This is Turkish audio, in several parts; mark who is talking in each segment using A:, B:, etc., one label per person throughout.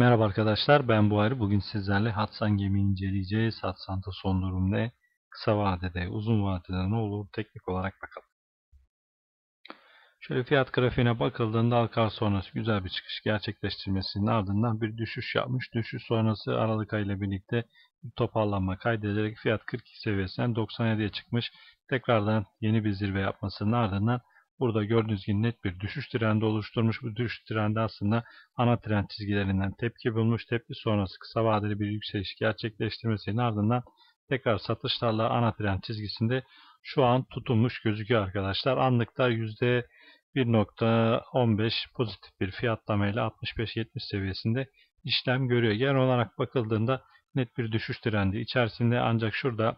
A: Merhaba arkadaşlar ben Buhari. Bugün sizlerle Hatsan gemi inceleyeceğiz. Hatsan'da son durum ne? Kısa vadede, uzun vadede ne olur? Teknik olarak bakalım. Şöyle fiyat grafiğine bakıldığında Alkar sonrası güzel bir çıkış gerçekleştirmesinin ardından bir düşüş yapmış. Düşüş sonrası Aralık ayı ile birlikte bir toparlanma kaydederek fiyat 42 seviyesinden 97'ye çıkmış. Tekrardan yeni bir zirve yapmasının ardından Burada gördüğünüz gibi net bir düşüş trendi oluşturmuş. Bu düşüş trendi aslında ana trend çizgilerinden tepki bulmuş. Tepki sonrası kısa vadeli bir yükseliş gerçekleştirmesinin ardından tekrar satışlarla ana trend çizgisinde şu an tutulmuş gözüküyor arkadaşlar. Anlıkta %1.15 pozitif bir fiyatlamayla 65-70 seviyesinde işlem görüyor. Genel olarak bakıldığında net bir düşüş trendi içerisinde ancak şurada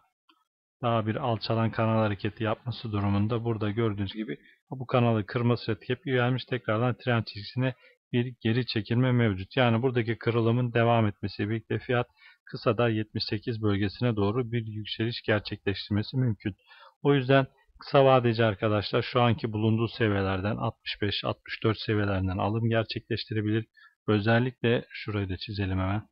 A: daha bir alçalan kanal hareketi yapması durumunda burada gördüğünüz gibi bu kanalı kırması ve tepki gelmiş tekrardan trend çizgisine bir geri çekilme mevcut. Yani buradaki kırılımın devam etmesi birlikte fiyat kısada 78 bölgesine doğru bir yükseliş gerçekleştirmesi mümkün. O yüzden kısa vadeci arkadaşlar şu anki bulunduğu seviyelerden 65-64 seviyelerinden alım gerçekleştirebilir. Özellikle şurayı da çizelim hemen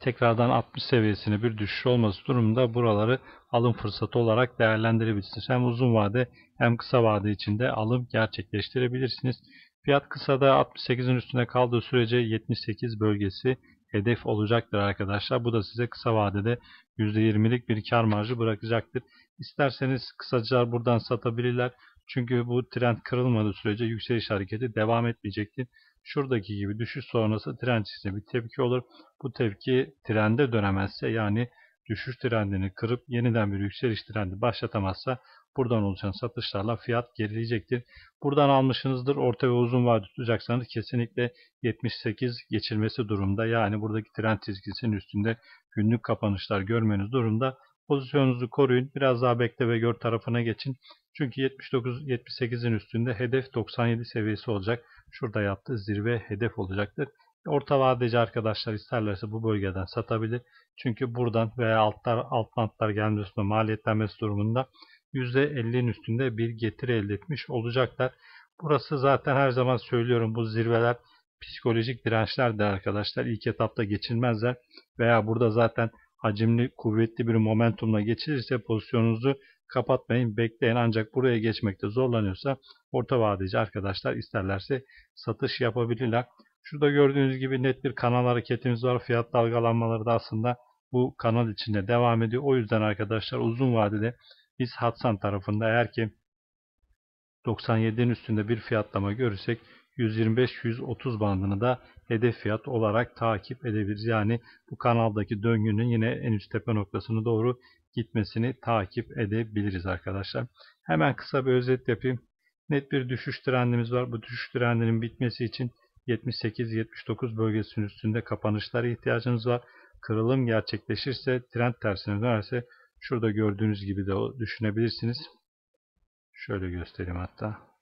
A: tekrardan 60 seviyesine bir düşüş olması durumunda buraları alım fırsatı olarak değerlendirebilirsiniz. Hem uzun vade hem kısa vade içinde alım gerçekleştirebilirsiniz. Fiyat kısada 68'in üstüne kaldığı sürece 78 bölgesi hedef olacaktır arkadaşlar. Bu da size kısa vadede %20'lik bir kar marjı bırakacaktır. İsterseniz kısacılar buradan satabilirler. Çünkü bu trend kırılmadığı sürece yükseliş hareketi devam etmeyecektir. Şuradaki gibi düşüş sonrası trend çizgisine bir tepki olur. Bu tepki trende dönemezse yani düşüş trendini kırıp yeniden bir yükseliş trendi başlatamazsa buradan oluşan satışlarla fiyat gerileyecektir. Buradan almışsınızdır. Orta ve uzun vade tutacaksanız kesinlikle 78 geçilmesi durumda. Yani buradaki trend çizgisinin üstünde günlük kapanışlar görmeniz durumda. Pozisyonunuzu koruyun. Biraz daha bekle ve gör tarafına geçin. Çünkü 79-78'in üstünde hedef 97 seviyesi olacak. Şurada yaptığı zirve hedef olacaktır. Orta vadeci arkadaşlar isterlerse bu bölgeden satabilir. Çünkü buradan veya altlar, alt bantlar gelmesi maliyetlenmesi durumunda %50'nin üstünde bir getiri elde etmiş olacaklar. Burası zaten her zaman söylüyorum bu zirveler psikolojik dirençlerdir arkadaşlar. İlk etapta geçilmezler veya burada zaten hacimli kuvvetli bir momentumla geçilirse pozisyonunuzu kapatmayın, bekleyin. Ancak buraya geçmekte zorlanıyorsa orta vadeci arkadaşlar isterlerse satış yapabilirler. Şurada gördüğünüz gibi net bir kanal hareketimiz var. Fiyat dalgalanmaları da aslında bu kanal içinde devam ediyor. O yüzden arkadaşlar uzun vadede biz Hatsan tarafında eğer ki 97'nin üstünde bir fiyatlama görürsek 125-130 bandını da hedef fiyat olarak takip edebiliriz. Yani bu kanaldaki döngünün yine en üst tepe noktasını doğru gitmesini takip edebiliriz arkadaşlar. Hemen kısa bir özet yapayım. Net bir düşüş trendimiz var. Bu düşüş trendinin bitmesi için 78-79 bölgesinin üstünde kapanışlara ihtiyacımız var. Kırılım gerçekleşirse, trend tersine dönerse şurada gördüğünüz gibi de düşünebilirsiniz. Şöyle göstereyim hatta.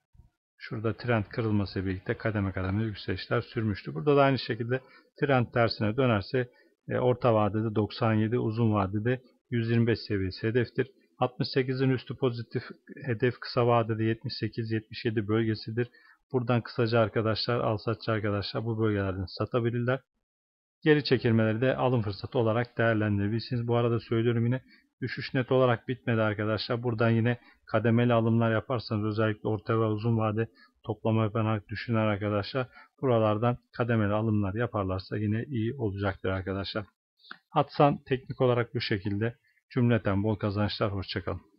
A: Şurada trend kırılması birlikte kademe kademe yükselişler sürmüştü. Burada da aynı şekilde trend tersine dönerse e, orta vadede 97, uzun vadede 125 seviyesi hedeftir. 68'in üstü pozitif hedef kısa vadede 78-77 bölgesidir. Buradan kısaca arkadaşlar, alsatçı arkadaşlar bu bölgelerden satabilirler. Geri çekilmeleri de alım fırsatı olarak değerlendirebilirsiniz. Bu arada söylüyorum yine düşüş net olarak bitmedi arkadaşlar. Buradan yine kademeli alımlar yaparsanız özellikle orta ve uzun vade toplama yaparak düşünen arkadaşlar buralardan kademeli alımlar yaparlarsa yine iyi olacaktır arkadaşlar. Atsan teknik olarak bu şekilde. Cümleten bol kazançlar. Hoşçakalın.